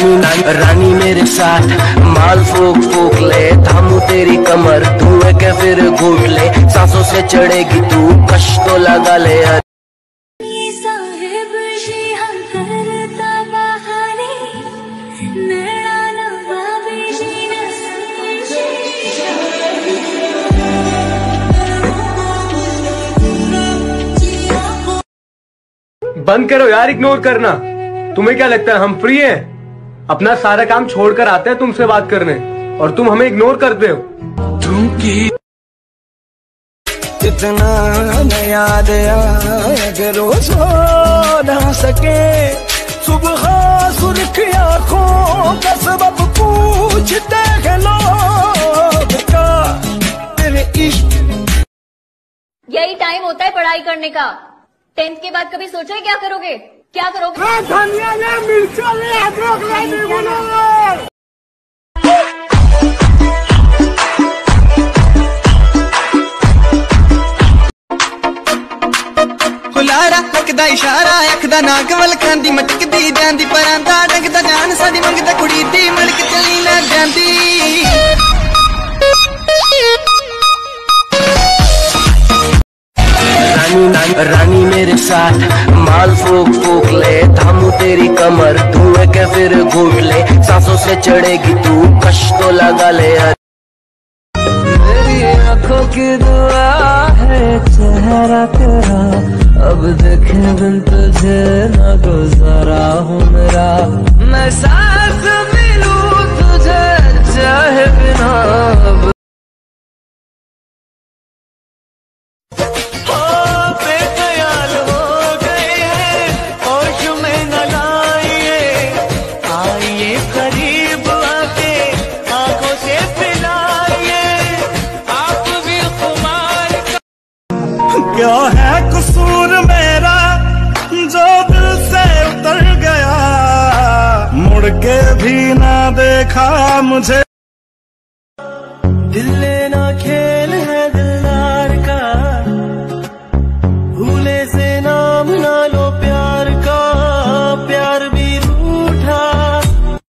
रानी नानी रानी मेरे साथ। माल फूक फूक ले थामू तेरी कमर धुएँ के फिर घूट ले। सांसों से चढ़ेगी तू कश तो लगा ले साहेब जी हम करता बहाने नैना नवाबी जी न बंद करो यार इग्नोर करना। तुम्हें क्या लगता है हम फ्री हैं? अपना सारा काम छोड़कर आते हैं तुमसे बात करने और तुम हमें इग्नोर करते हो। इतना न याद आए रोज ना सके। सुबह सुर्ख आँखों का सबब पूछते हैं लोग का तेरे इश्क। यही टाइम होता है पढ़ाई करने का। टेंथ के बाद कभी सोचा है क्या करोगे? क्या करोगे ਹੁਲਾਰਾ ਲੱਗਦਾ ਇਸ਼ਾਰਾ ਅੱਖ ਦਾ ਨਾਕ ਵੱਲ ਖਾਂਦੀ ਮਟਕਦੀ ਜਾਂਦੀ ਪਰਾਂਦਾ ਡੰਗਦਾ ਜਾਨ ਸਾਡੀ ਮੰਗਦਾ ਕੁੜੀ ਦੀ ਮਲਕ ਚਲੀ ਨਾ ਜਾਂਦੀ रानी मेरे साथ, माल फूक फूक ले, थामू तेरी कमर धुएँ के फिर घूट ले, सांसों से चढ़ेगी तू कश तो लगा ले आँखों की दुआ है, चेहरा तेरा, अब देखे बिन तुझे न गुजारा हूँ मेरा। मैं क्या है कसूर मेरा, जो दिल से उतर गया। मुड़ के भी ना देखा मुझे।